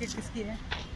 market किसकी है